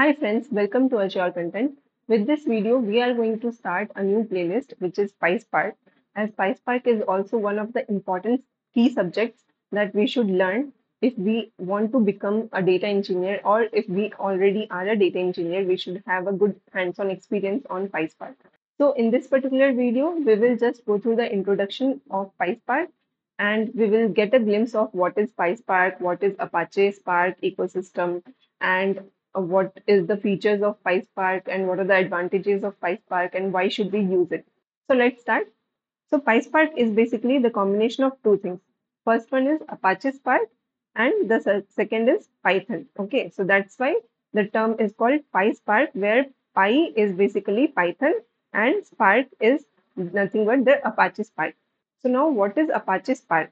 Hi friends, welcome to Azure Content. With this video, we are going to start a new playlist which is PySpark as PySpark is also one of the important key subjects that we should learn if we want to become a data engineer or if we already are a data engineer, we should have a good hands-on experience on PySpark. So in this particular video, we will just go through the introduction of PySpark and we will get a glimpse of what is PySpark, what is Apache Spark ecosystem, and uh, what is the features of PySpark and what are the advantages of PySpark and why should we use it. So let's start. So PySpark is basically the combination of two things. First one is Apache Spark and the second is Python. Okay, so that's why the term is called PySpark where Py is basically Python and Spark is nothing but the Apache Spark. So now what is Apache Spark?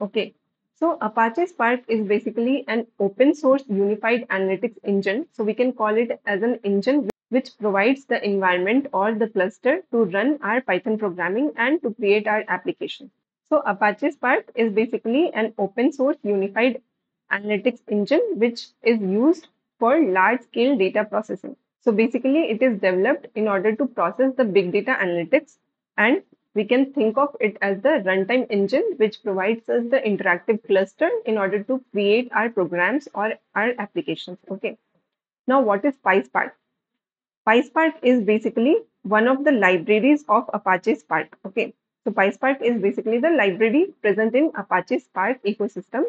Okay, so Apache Spark is basically an open source unified analytics engine. So we can call it as an engine which provides the environment or the cluster to run our Python programming and to create our application. So Apache Spark is basically an open source unified analytics engine which is used for large scale data processing. So basically it is developed in order to process the big data analytics and we can think of it as the runtime engine which provides us the interactive cluster in order to create our programs or our applications okay? Now what is PySpark? PySpark is basically one of the libraries of Apache Spark okay? So PySpark is basically the library present in Apache Spark ecosystem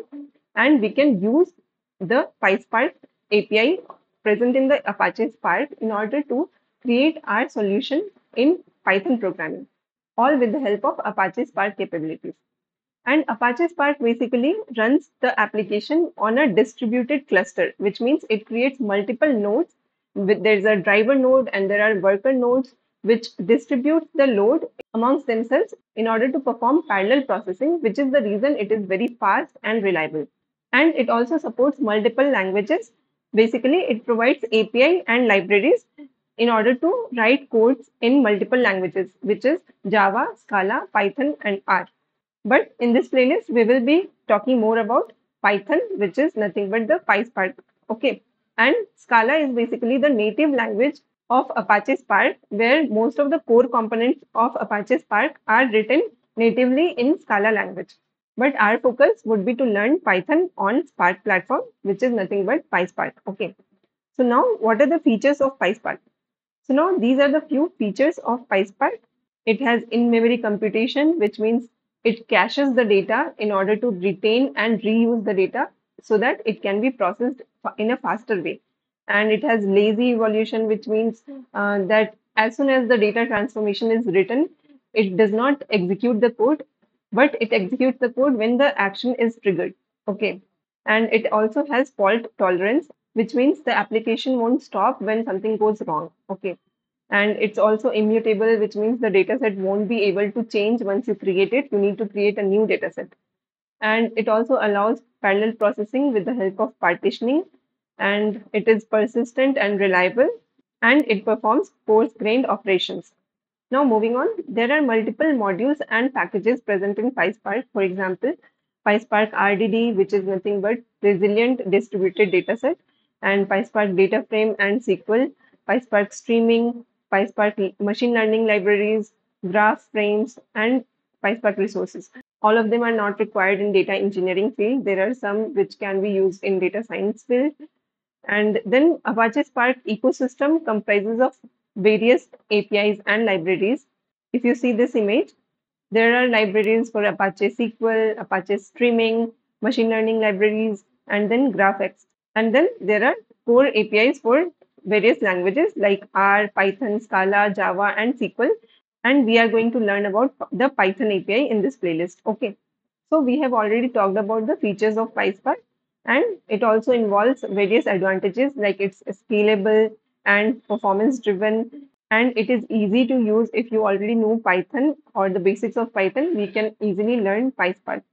and we can use the PySpark API present in the Apache Spark in order to create our solution in Python programming all with the help of Apache Spark capabilities. And Apache Spark basically runs the application on a distributed cluster, which means it creates multiple nodes. There's a driver node and there are worker nodes which distribute the load amongst themselves in order to perform parallel processing, which is the reason it is very fast and reliable. And it also supports multiple languages. Basically, it provides API and libraries in order to write codes in multiple languages, which is Java, Scala, Python, and R. But in this playlist, we will be talking more about Python, which is nothing but the PySpark. Okay. And Scala is basically the native language of Apache Spark, where most of the core components of Apache Spark are written natively in Scala language. But our focus would be to learn Python on Spark platform, which is nothing but PySpark. Okay. So now what are the features of PySpark? So now these are the few features of PySpark. It has in-memory computation, which means it caches the data in order to retain and reuse the data so that it can be processed in a faster way. And it has lazy evaluation, which means uh, that as soon as the data transformation is written, it does not execute the code, but it executes the code when the action is triggered. Okay. And it also has fault tolerance, which means the application won't stop when something goes wrong. Okay. And it's also immutable, which means the dataset won't be able to change once you create it. You need to create a new dataset. And it also allows parallel processing with the help of partitioning. And it is persistent and reliable. And it performs coarse grained operations. Now, moving on, there are multiple modules and packages present in PySpark. For example, PySpark RDD, which is nothing but resilient distributed dataset and PySpark data frame and SQL, PySpark streaming, PySpark machine learning libraries, graph frames, and PySpark resources. All of them are not required in data engineering field. There are some which can be used in data science field. And then Apache Spark ecosystem comprises of various APIs and libraries. If you see this image, there are libraries for Apache SQL, Apache streaming, machine learning libraries, and then GraphX. And then there are core APIs for various languages like R, Python, Scala, Java, and SQL. And we are going to learn about the Python API in this playlist. Okay. So we have already talked about the features of PySpark and it also involves various advantages like it's scalable and performance driven and it is easy to use if you already know Python or the basics of Python, we can easily learn PySpark.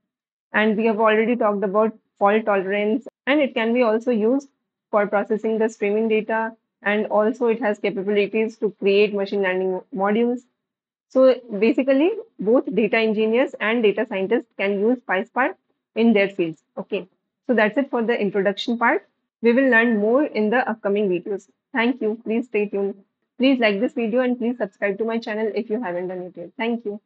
And we have already talked about fault tolerance and it can be also used for processing the streaming data and also it has capabilities to create machine learning modules so basically both data engineers and data scientists can use PySpark in their fields okay so that's it for the introduction part We will learn more in the upcoming videos. Thank you. Please stay tuned. Please like this video and please subscribe to my channel if you haven't done it yet. Thank you.